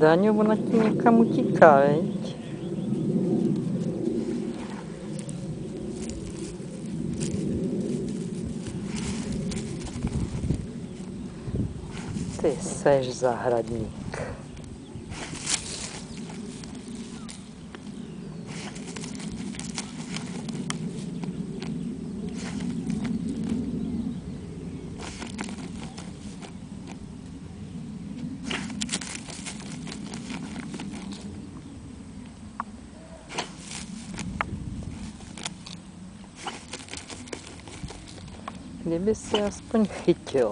Dáňo, ona ti někam utíká, veď? Ty seš zahradník. не місце спонькиття.